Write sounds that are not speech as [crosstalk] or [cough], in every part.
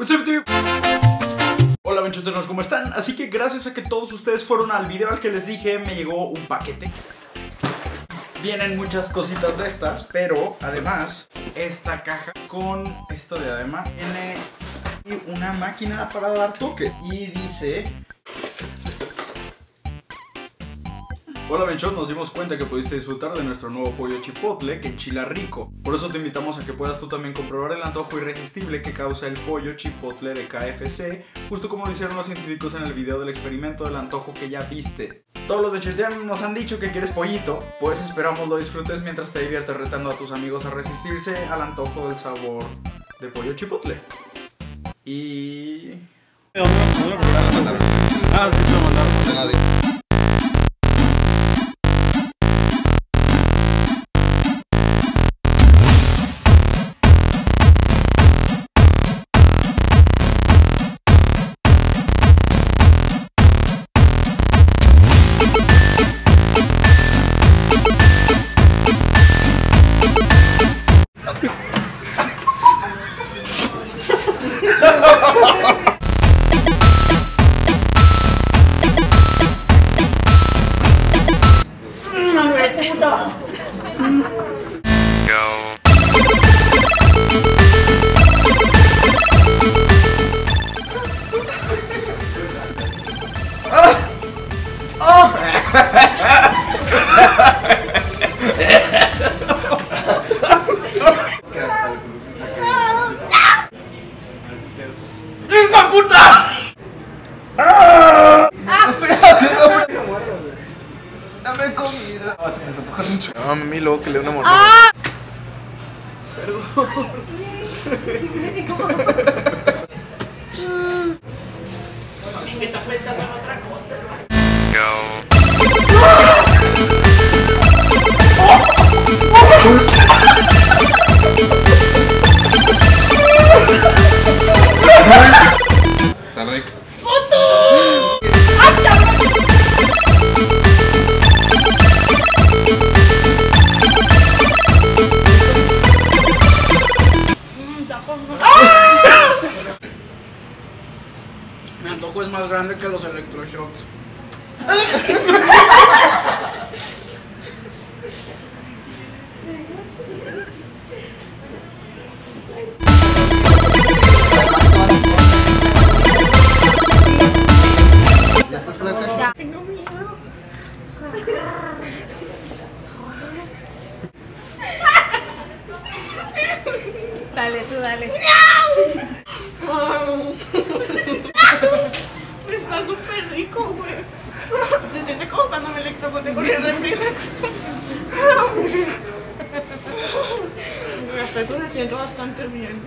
What's up, dude? Hola benchoteros, ¿cómo están? Así que gracias a que todos ustedes fueron al video al que les dije, me llegó un paquete. Vienen muchas cositas de estas, pero además esta caja con esto de además tiene una máquina para dar toques y dice Hola Benchot, nos dimos cuenta que pudiste disfrutar de nuestro nuevo pollo chipotle que enchila rico. Por eso te invitamos a que puedas tú también comprobar el antojo irresistible que causa el pollo chipotle de KFC, justo como lo hicieron los científicos en el video del experimento del antojo que ya viste. Todos los Benchos ya nos han dicho que quieres pollito, pues esperamos lo disfrutes mientras te diviertes retando a tus amigos a resistirse al antojo del sabor de pollo chipotle. Y... Ah, sí, te lo mandaron. Nadie. ¡Hijo puta! Estoy haciendo. Dame comida. Ah, se me está tocando mucho. No, a mí luego que le una mordida. Está [laughs] los electroshocks. Dale, tú dale. Está súper rico, güey. Se siente como cuando me electrocuté con el casa. Hasta eso me siento bastante bien.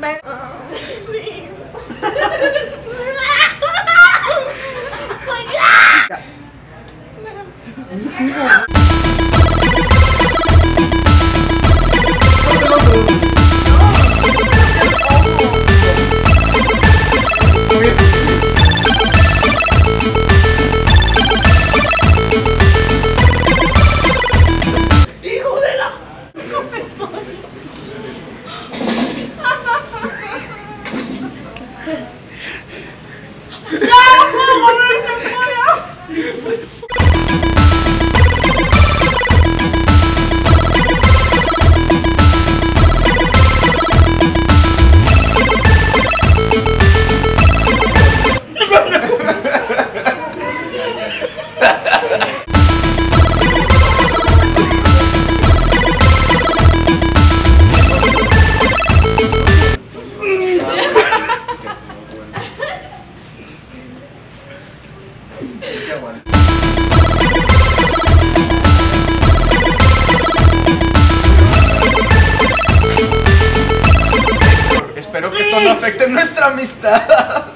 Espero que esto no afecte nuestra amistad.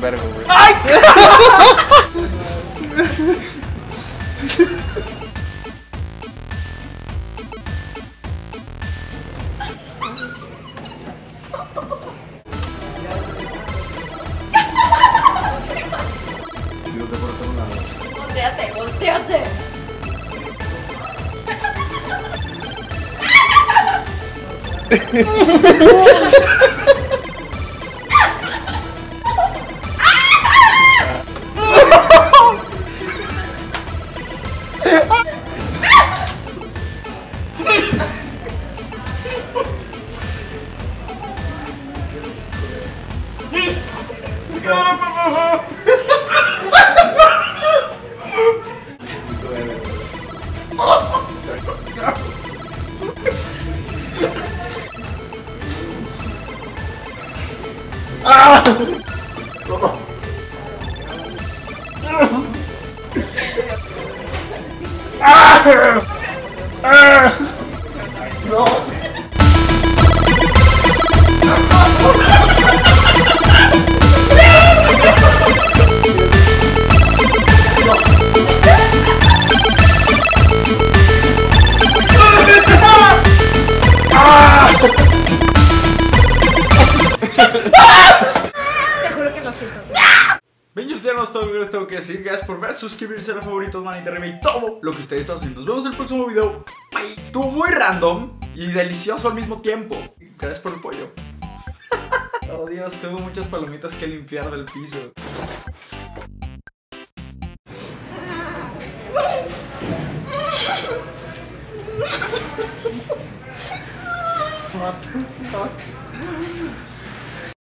Better Way. Ai, Viu, decorou todo nada. Volteate. Te lo que decir. Gracias por ver, suscribirse a los favoritos, manita arriba y todo lo que ustedes hacen. Nos vemos en el próximo video. Bye. Estuvo muy random y delicioso al mismo tiempo. Gracias por el pollo. [laughs] oh Dios, tengo muchas palomitas que limpiar del piso. What the fuck?